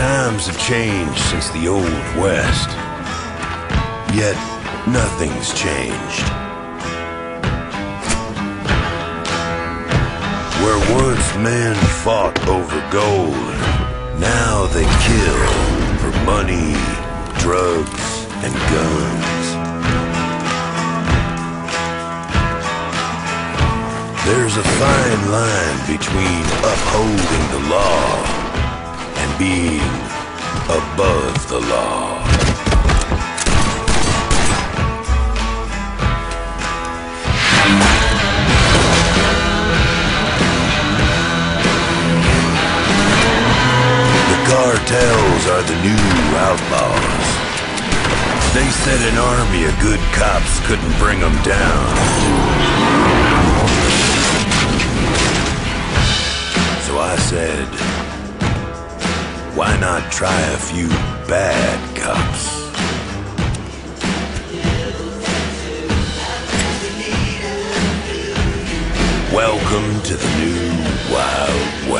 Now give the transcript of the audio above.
times have changed since the Old West. Yet, nothing's changed. Where once men fought over gold, now they kill for money, drugs, and guns. There's a fine line between upholding the law being above the law. The cartels are the new outlaws. They said an army of good cops couldn't bring them down. So I said, why not try a few bad cops? Welcome to the new Wild West.